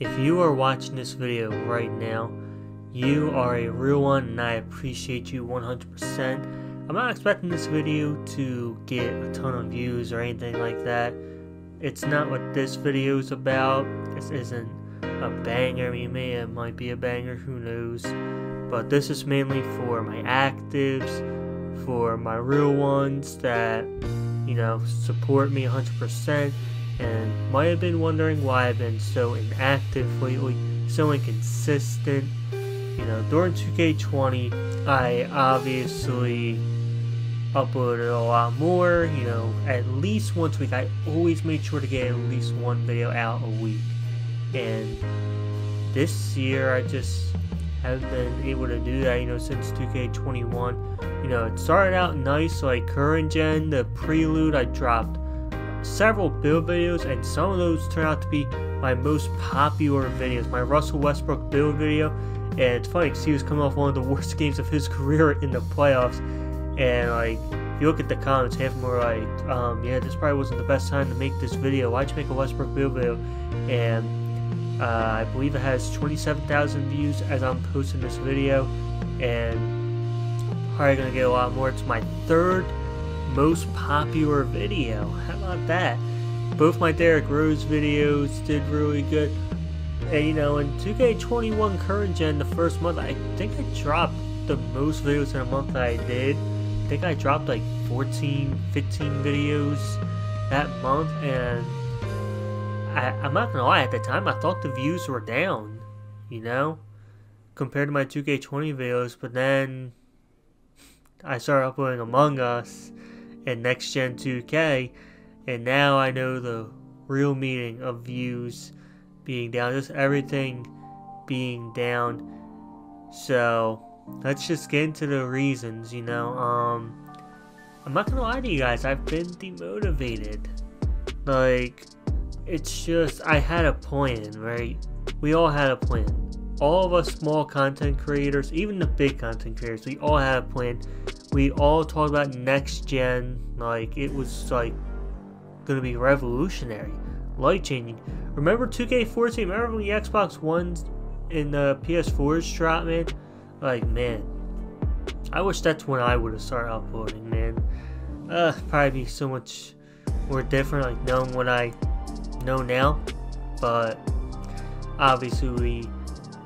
If you are watching this video right now, you are a real one and I appreciate you 100%. I'm not expecting this video to get a ton of views or anything like that. It's not what this video is about. This isn't a banger. I mean, maybe it might be a banger, who knows. But this is mainly for my actives, for my real ones that, you know, support me 100% and might have been wondering why I've been so inactive lately, so inconsistent. You know, during 2K20, I obviously uploaded a lot more, you know, at least once a week. I always made sure to get at least one video out a week. And this year, I just haven't been able to do that, you know, since 2K21. You know, it started out nice, like current gen, the prelude, I dropped several build videos, and some of those turned out to be my most popular videos. My Russell Westbrook build video, and it's funny because he was coming off one of the worst games of his career in the playoffs, and like, you look at the comments, half of them are like, um, yeah, this probably wasn't the best time to make this video. Why'd you make a Westbrook build video? And uh, I believe it has 27,000 views as I'm posting this video, and probably gonna get a lot more. It's my third most popular video. How about that? Both my Derrick Rose videos did really good. And you know, in 2K21 current gen, the first month, I think I dropped the most videos in a month that I did. I think I dropped like 14, 15 videos that month, and I, I'm not gonna lie, at the time I thought the views were down, you know, compared to my 2K20 videos, but then I started uploading Among Us, and Next Gen 2K, and now I know the real meaning of views being down, just everything being down. So let's just get into the reasons, you know. Um I'm not gonna lie to you guys, I've been demotivated. Like it's just I had a plan, right? We all had a plan. All of us small content creators, even the big content creators, we all had a plan we all talked about next gen like it was like gonna be revolutionary life changing remember 2k14 remember when the xbox ones and the ps4s dropped man? Like man i wish that's when i would have started uploading man. Uh probably be so much more different like knowing what i know now but obviously we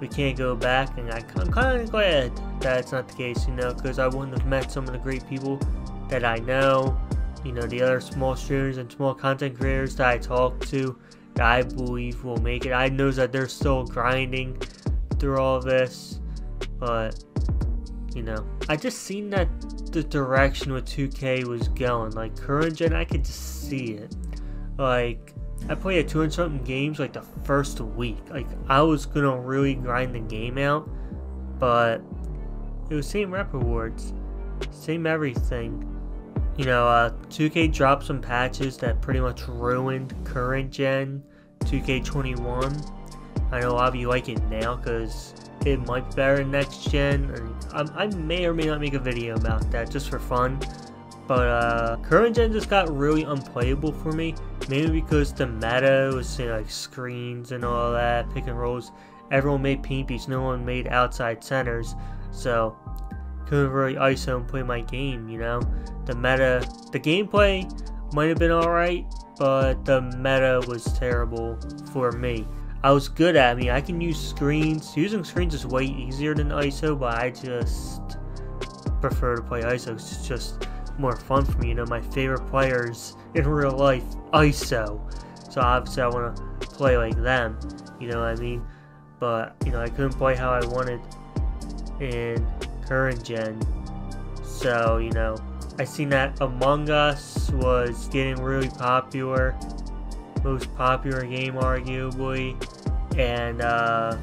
we can't go back, and I, I'm kind of glad that's not the case, you know, because I wouldn't have met some of the great people that I know, you know, the other small streamers and small content creators that I talk to that I believe will make it. I know that they're still grinding through all this, but, you know, I just seen that the direction with 2K was going. Like, current gen, I could just see it. Like, I played a 200 something games like the first week. Like I was gonna really grind the game out, but it was same rep rewards, same everything. You know, uh, 2K dropped some patches that pretty much ruined current gen 2K21. I know a lot of you like it now because it might be better next gen. And I, I may or may not make a video about that just for fun. But uh, current gen just got really unplayable for me, mainly because the meta was like screens and all that, pick and rolls. Everyone made peepees, no one made outside centers, so couldn't really ISO and play my game. You know, the meta, the gameplay might have been alright, but the meta was terrible for me. I was good at me. I can use screens. Using screens is way easier than ISO, but I just prefer to play ISO. It's just more fun for me. You know, my favorite players in real life, ISO. So obviously I want to play like them. You know what I mean? But, you know, I couldn't play how I wanted in current gen. So, you know, I seen that Among Us was getting really popular. Most popular game, arguably. And, uh,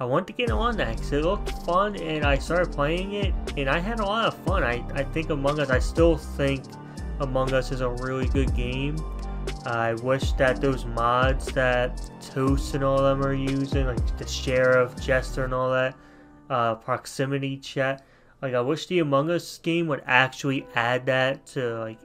I wanted to get on that because it looked fun and I started playing it and I had a lot of fun. I, I think Among Us, I still think Among Us is a really good game. I wish that those mods that Toast and all them are using, like the Sheriff, Jester and all that, uh, proximity chat, like I wish the Among Us game would actually add that to like,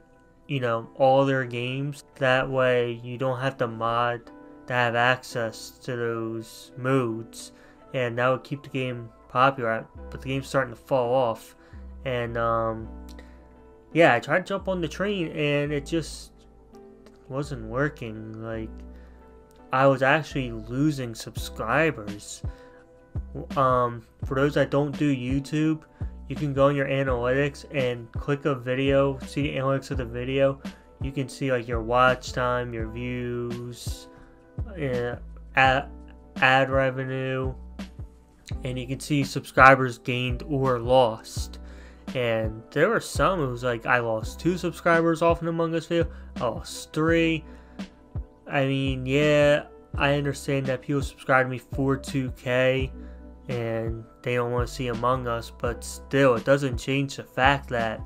you know, all their games. That way you don't have to mod to have access to those modes, and that would keep the game popular. But the game's starting to fall off, and um, yeah, I tried to jump on the train, and it just wasn't working. Like I was actually losing subscribers. Um, for those that don't do YouTube, you can go in your analytics and click a video, see the analytics of the video. You can see like your watch time, your views, uh, ad, ad revenue, and you can see subscribers gained or lost. And there were some who was like, I lost two subscribers off an Among Us video, I lost three. I mean, yeah, I understand that people subscribe to me for 2K and they don't want to see Among Us, but still, it doesn't change the fact that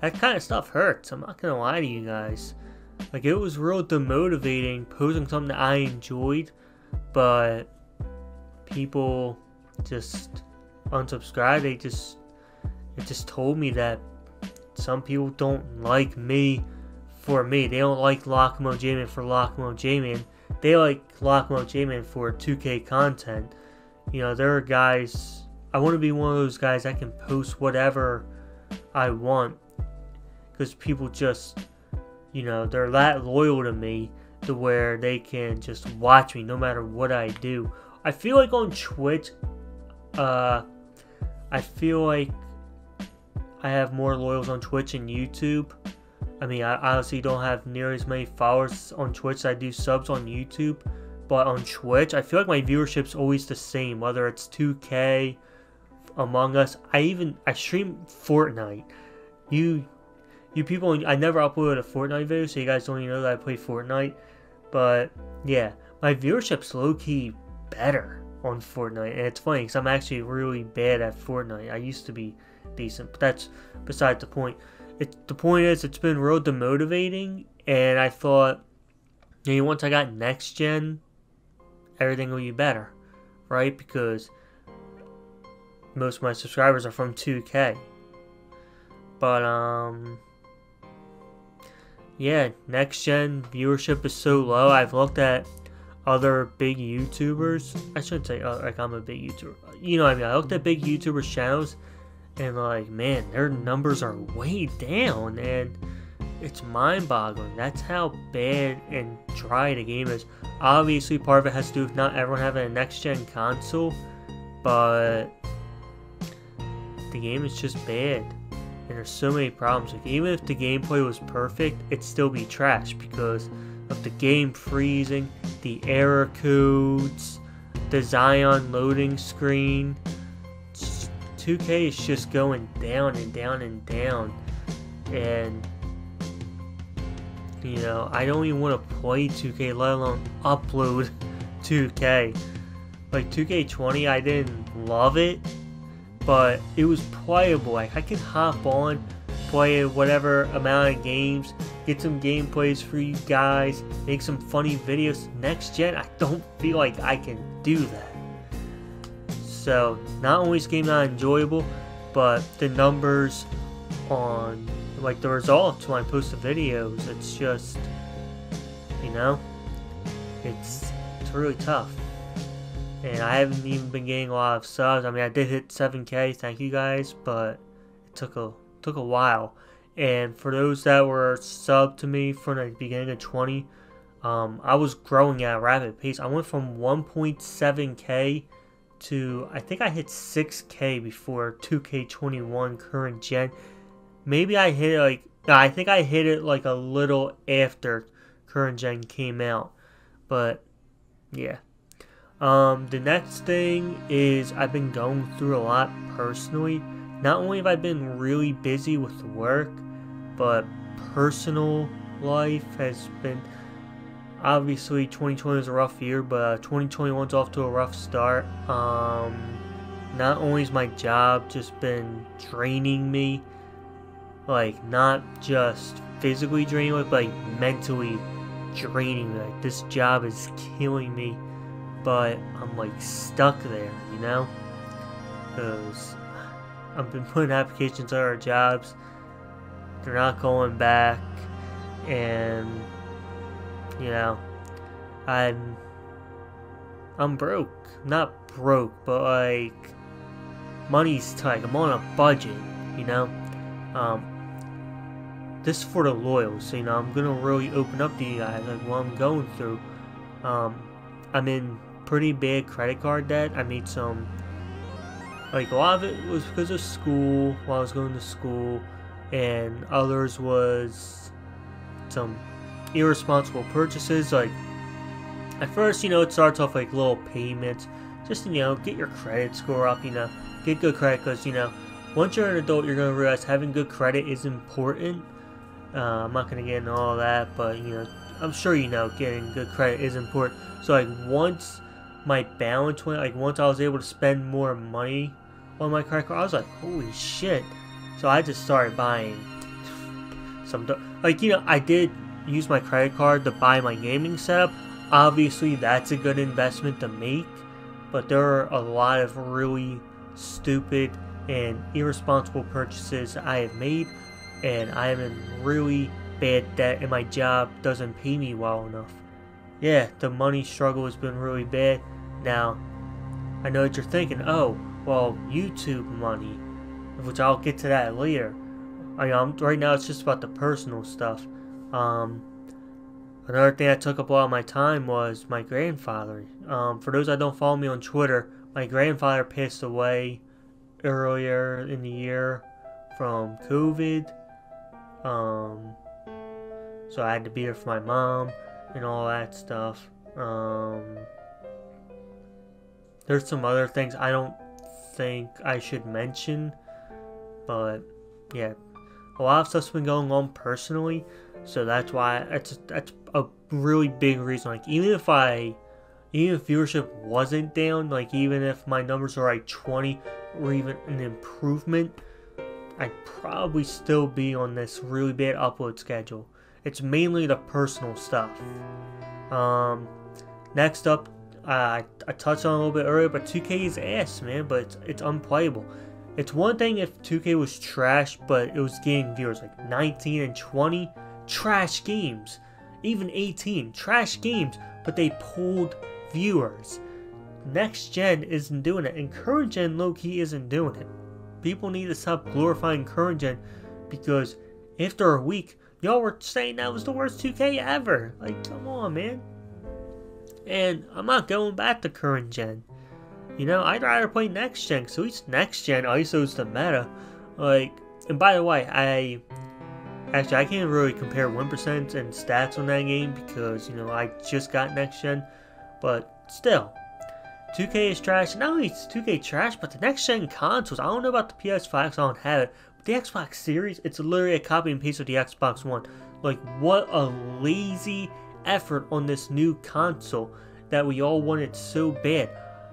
that kind of stuff hurts. I'm not gonna lie to you guys. Like, it was real demotivating posting something that I enjoyed, but people just unsubscribe. They just, it just told me that some people don't like me for me. They don't like LockEmUp J-Man for LockEmUp J-Man. They like LockEmUp J-Man for 2K content. You know, there are guys. I want to be one of those guys that can post whatever I want because people just, you know, they're that loyal to me to where they can just watch me no matter what I do. I feel like on Twitch, uh, I feel like I have more loyals on Twitch and YouTube I mean, I honestly don't have near as many followers on Twitch as I do subs on YouTube. But on Twitch, I feel like my viewership's always the same, whether it's 2K, Among Us. I even I stream Fortnite. You, you people, I never uploaded a Fortnite video, so you guys don't even know that I play Fortnite. But yeah, my viewership's low key better on Fortnite, and it's funny because I'm actually really bad at Fortnite. I used to be decent, but that's beside the point it, the point is, it's been real demotivating, and I thought, you know, once I got next gen, everything will be better, right? Because most of my subscribers are from 2K. But, um, yeah, next gen viewership is so low. I've looked at other big YouTubers. I shouldn't say, uh, like, I'm a big YouTuber. You know what I mean? I looked at big YouTubers' channels and like man their numbers are way down and it's mind-boggling that's how bad and dry the game is obviously part of it has to do with not everyone having a next-gen console but the game is just bad and there's so many problems like even if the gameplay was perfect it'd still be trash because of the game freezing the error codes the Zion loading screen 2K is just going down and down and down. And, you know, I don't even want to play 2K, let alone upload 2K. Like 2K20, I didn't love it, but it was playable. Like, I could hop on, play whatever amount of games, get some gameplays for you guys, make some funny videos. Next gen, I don't feel like I can do that. So not only is game not enjoyable, but the numbers on like the results when I post the videos, it's just you know, it's it's really tough. And I haven't even been getting a lot of subs. I mean, I did hit 7K, thank you guys, but it took a took a while. And for those that were sub to me from the beginning of 20, um, I was growing at a rapid pace. I went from 1.7k to I think I hit 6k before 2k21 current gen. Maybe I hit it like I think I hit it like a little after current gen came out. But yeah. Um, the next thing is I've been going through a lot personally. Not only have I been really busy with work, but personal life has been obviously 2020 was a rough year, but 2021's off to a rough start. Um, not only has my job just been draining me, like not just physically draining but like mentally draining me. Like this job is killing me, but I'm like stuck there, you know? Because I've been putting applications on our jobs, they're not going back, and you know, I'm I'm broke. Not broke, but like money's tight. I'm on a budget, you know? Um this is for the loyals, so, you know, I'm gonna really open up to you guys like what I'm going through. Um I'm in pretty bad credit card debt. I made some like a lot of it was because of school while I was going to school and others was some irresponsible purchases like at first you know it starts off like little payments. Just you know get your credit score up you know. Get good credit because you know once you're an adult you're to realize having good credit is important. Uh, i'm not to get into all that but you know i'm sure you know getting good credit is important. So like once my balance went like once i was able to spend more money on my credit card i was like holy shit so i just started buying some like you know i did use my credit card to buy my gaming setup obviously that's a good investment to make but there are a lot of really stupid and irresponsible purchases I have made and I am in really bad debt and my job doesn't pay me well enough. Yeah, the money struggle has been really bad. Now, I know that you're thinking, oh, well, YouTube money, which I'll get to that later. I mean, right now it's just about the personal stuff. Um, Another thing that took up a lot of my time was my grandfather. Um, for those that don't follow me on Twitter, my grandfather passed away earlier in the year from COVID. Um, so I had to be there for my mom and all that stuff. Um, there's some other things I don't think I should mention, but yeah, a lot of stuff's been going on personally, so that's why that's that's a really big reason. Like even if I, even if viewership wasn't down, like even if my numbers are like 20 or even an improvement, I'd probably still be on this really bad upload schedule. It's mainly the personal stuff. Um, next up, uh, I touched on a little bit earlier, but 2K is ass, man. But it's, it's unplayable. It's one thing if 2K was trash, but it was getting viewers like 19 and 20 trash games even 18. Trash games, but they pulled viewers. Next gen isn't doing it, and current gen low key isn't doing it. People need to stop glorifying current gen because after a week, y'all were saying that was the worst 2K ever. Like, come on, man. And I'm not going back to current gen. You know, I'd rather play next gen, so least next gen ISO's the meta. Like, and by the way, I Actually, I can't really compare 1% and stats on that game because, you know, I just got next gen. But still, 2K is trash. Not only is 2K trash, but the next gen consoles. I don't know about the PS5 I don't have it. But the Xbox Series, it's literally a copy and paste of the Xbox One. Like, what a lazy effort on this new console that we all wanted so bad.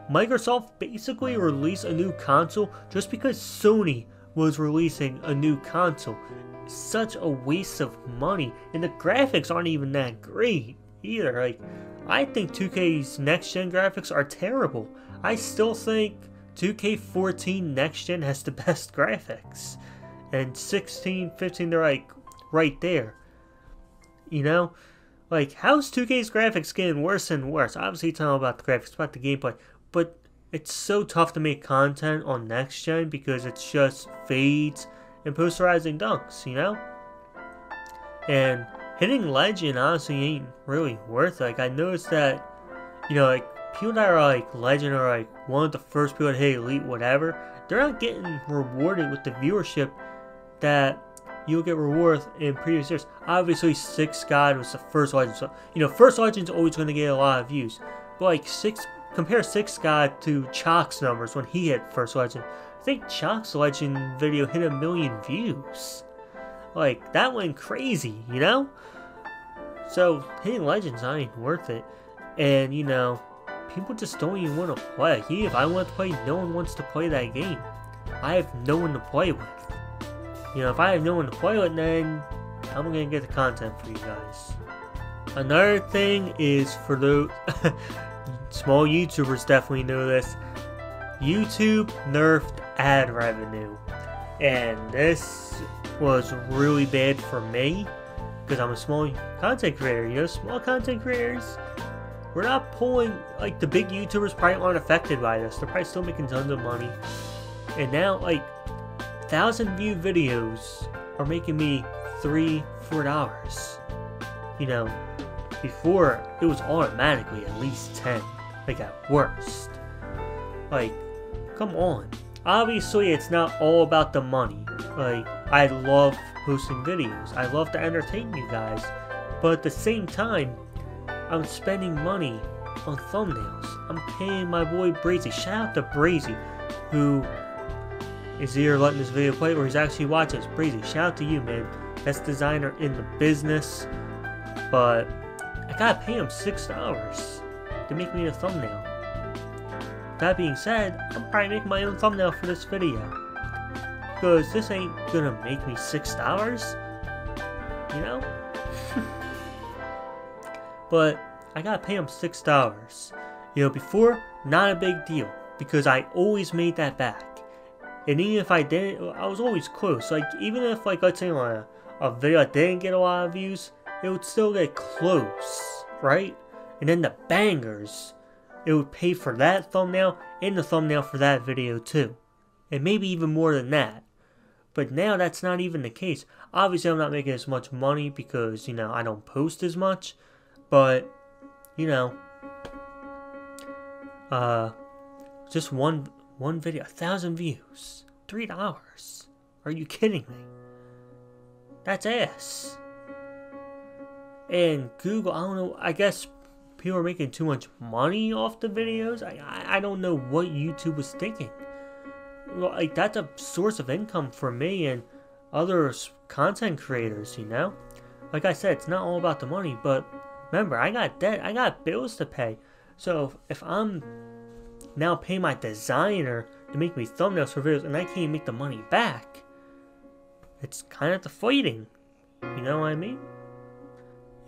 Microsoft basically released a new console just because Sony was releasing a new console such a waste of money, and the graphics aren't even that great either. Like, I think 2K's next gen graphics are terrible. I still think 2K14 next gen has the best graphics, and 16, 15, they're like right there. You know, like how's 2K's graphics getting worse and worse? Obviously, it's not about the graphics, about the gameplay, but it's so tough to make content on next gen because it's just fades and posterizing dunks, you know? And hitting legend honestly ain't really worth it. Like I noticed that, you know, like people that are like legend or like one of the first people to hit elite, whatever, they're not getting rewarded with the viewership that you'll get rewards in previous years. Obviously, Six God was the first legend, so you know, first legend's always going to get a lot of views. But like six, compare Six God to Chalk's numbers when he hit first legend. I think Chalk's Legend video hit a million views. Like, that went crazy, you know? So, hitting Legends not even worth it. And, you know, people just don't even want to play. If I want to play, no one wants to play that game. I have no one to play with. You know, if I have no one to play with, then I'm gonna get the content for you guys. Another thing is for the small YouTubers definitely know this. YouTube nerfed ad revenue. And this was really bad for me because I'm a small content creator. You know, small content creators, we're not pulling like the big YouTubers probably aren't affected by this. They're probably still making tons of money. And now like thousand view videos are making me three, four dollars. You know, before it was automatically at least ten, like at worst. Like, come on. Obviously it's not all about the money. Like, I love posting videos. I love to entertain you guys. But at the same time, I'm spending money on thumbnails. I'm paying my boy Brazy. Shout out to Brazy, who is either letting this video play or he's actually watching this. Brazy, shout out to you, man. Best designer in the business. But I gotta pay him $6 to make me a thumbnail. That being said, I'm probably making my own thumbnail for this video. Because this ain't gonna make me $6, you know? but I gotta pay him $6. You know, before, not a big deal. Because I always made that back. And even if I didn't, I was always close. Like, even if, like, let's say on a, a video didn't get a lot of views, it would still get close, right? And then the bangers, it would pay for that thumbnail and the thumbnail for that video too. And maybe even more than that. But now that's not even the case. Obviously, I'm not making as much money because, you know, I don't post as much. But, you know, uh, just one one video, a thousand views, three dollars. Are you kidding me? That's ass. And Google, I don't know. I guess people are making too much money off the videos. I I, I don't know what YouTube was thinking. Like that's a source of income for me and other content creators. You know, like I said, it's not all about the money, but remember, I got debt. I got bills to pay. So if I'm now pay my designer to make me thumbnails for videos and I can't make the money back. It's kind of deflating. You know what I mean?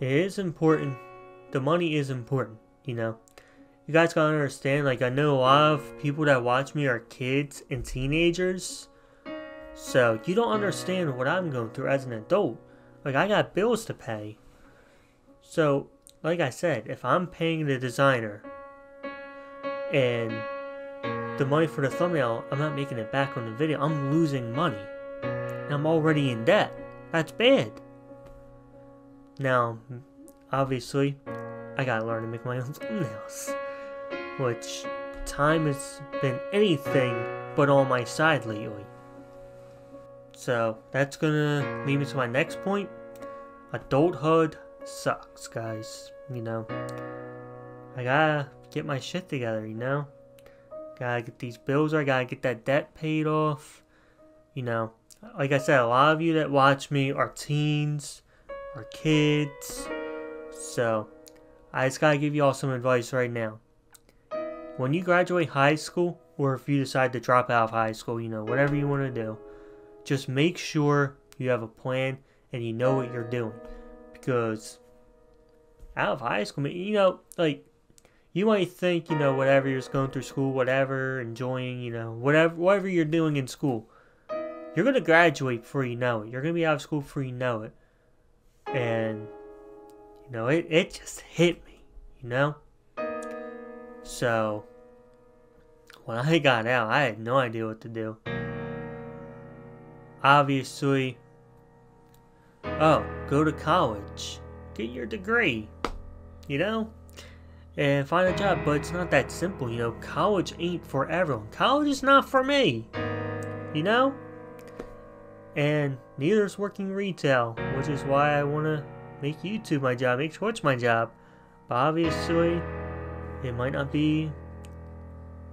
It is important. The money is important, you know? You guys gotta understand, like, I know a lot of people that watch me are kids and teenagers. So, you don't understand what I'm going through as an adult. Like, I got bills to pay. So, like I said, if I'm paying the designer and the money for the thumbnail, I'm not making it back on the video. I'm losing money. I'm already in debt. That's bad. Now, obviously, I gotta learn to make my own thumbnails. Which, time has been anything but on my side lately. So, that's gonna lead me to my next point. Adulthood sucks, guys. You know, I gotta get my shit together, you know? Gotta get these bills, I gotta get that debt paid off. You know, like I said, a lot of you that watch me are teens, are kids. So, I just gotta give you all some advice right now. When you graduate high school, or if you decide to drop out of high school, you know, whatever you want to do, just make sure you have a plan and you know what you're doing. Because out of high school, you know, like you might think, you know, whatever you're just going through school, whatever, enjoying, you know, whatever, whatever you're doing in school, you're gonna graduate before you know it. You're gonna be out of school before you know it, and you know, it it just hit me, you know. So when I got out, I had no idea what to do. Obviously, oh, go to college, get your degree, you know and find a job, but it's not that simple, you know. College ain't for everyone. College is not for me, you know? And neither is working retail, which is why I want to make YouTube my job, make Twitch my job. But obviously, it might not be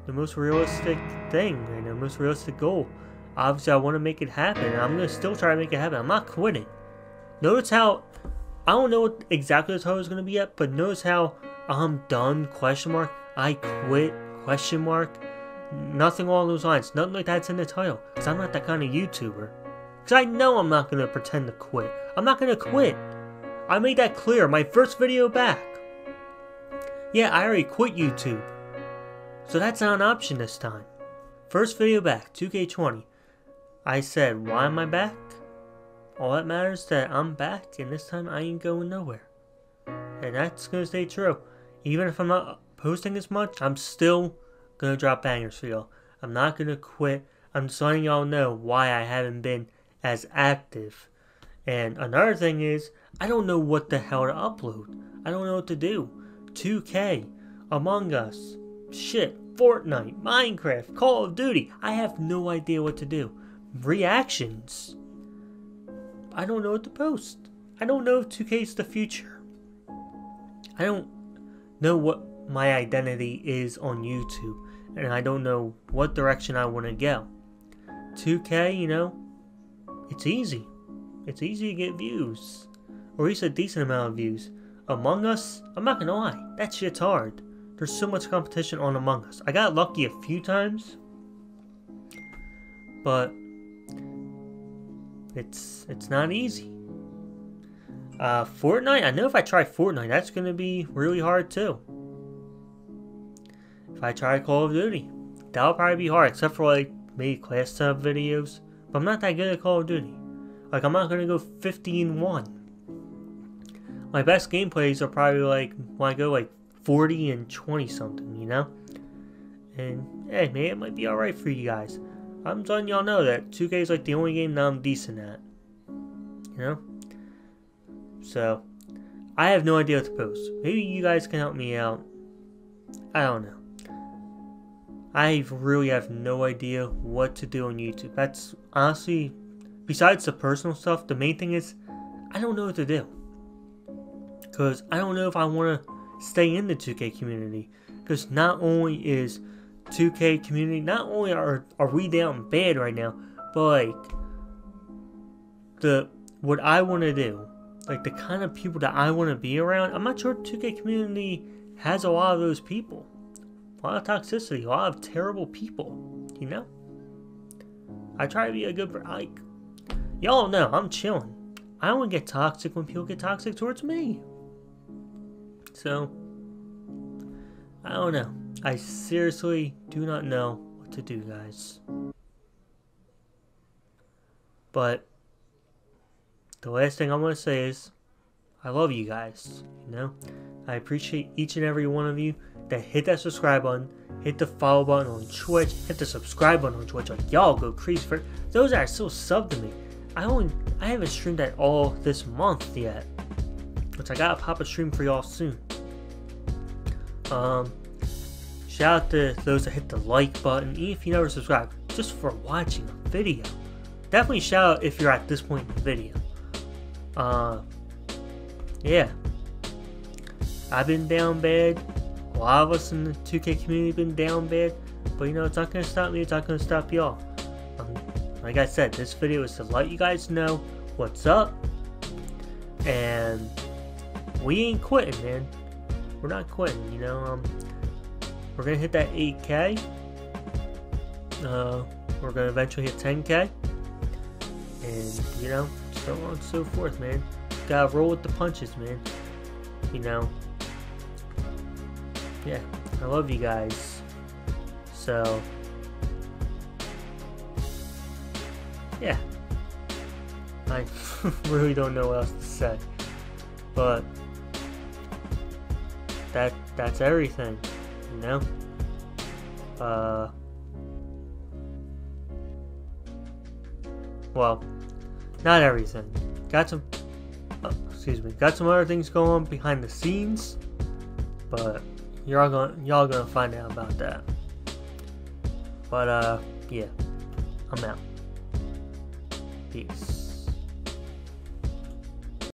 the most realistic thing, you know, most realistic goal. Obviously, I want to make it happen, and I'm going to still try to make it happen. I'm not quitting. Notice how, I don't know what exactly the title is going to be yet, but notice how I'm done, question mark, I quit, question mark. Nothing along those lines. Nothing like that's in the title. Because I'm not that kind of YouTuber. Because I know I'm not going to pretend to quit. I'm not going to quit. I made that clear. My first video back. Yeah, I already quit YouTube. So that's not an option this time. First video back, 2K20. I said, why am I back? All that matters that I'm back and this time I ain't going nowhere. And that's to stay true even if I'm not posting as much, I'm still gonna drop bangers for y'all. I'm not gonna quit. I'm just letting y'all know why I haven't been as active. And another thing is, I don't know what the hell to upload. I don't know what to do. 2K, Among Us, shit, Fortnite, Minecraft, Call of Duty. I have no idea what to do. Reactions. I don't know what to post. I don't know if 2K is the future. I don't know what my identity is on YouTube, and I don't know what direction I want to go. 2K, you know, it's easy. It's easy to get views, or at least a decent amount of views. Among Us, I'm not gonna lie, that shit's hard. There's so much competition on Among Us. I got lucky a few times, but it's it's not easy. Uh, Fortnite, I know if I try Fortnite, that's gonna be really hard too. If I try Call of Duty, that'll probably be hard, except for like maybe class sub videos. But I'm not that good at Call of Duty. Like I'm not gonna go 15 1. My best gameplays are probably like when I go like 40 and 20 something, you know? And hey, man, it might be alright for you guys. I'm letting y'all know that 2K is like the only game that I'm decent at. You know? So, I have no idea what to post. Maybe you guys can help me out. I don't know. I really have no idea what to do on YouTube. That's honestly, besides the personal stuff, the main thing is I don't know what to do. Because I don't know if I want to stay in the 2K community. Because not only is 2K community, not only are, are we down bad right now, but like, the what I want to do, like the kind of people that I want to be around, I'm not sure 2K community has a lot of those people. A lot of toxicity, a lot of terrible people, you know? I try to be a good, like, y'all know, I'm chilling. I don't get toxic when people get toxic towards me. So, I don't know. I seriously do not know what to do, guys. But, the last thing I want to say is, I love you guys, you know? I appreciate each and every one of you that hit that subscribe button, hit the follow button on Twitch, hit the subscribe button on Twitch. Like y'all go crazy for those that are still sub to me. I only I haven't streamed at all this month yet, which I gotta pop a stream for y'all soon. Um, shout out to those that hit the like button, even if you never subscribed, just for watching a video. Definitely shout out if you're at this point in the video. Uh, yeah. I've been down bad. A lot of us in the 2K community been down bad. But you know, it's not to stop me. It's not to stop y'all. Um, like I said, this video is to let you guys know what's up. And we ain't quitting, man. We're not quitting, you know. Um, we're to hit that 8K. Uh, we're to eventually hit 10K. And, you know, so on and so forth, man. Gotta roll with the punches, man. You know, yeah, I love you guys. So, yeah. I really don't know what else to say. But, that that's everything, you know? Uh, well, not everything. Got some, uh, excuse me, got some other things going behind the scenes, but y'all gonna y'all gonna find out about that. But uh, yeah, I'm out. Peace.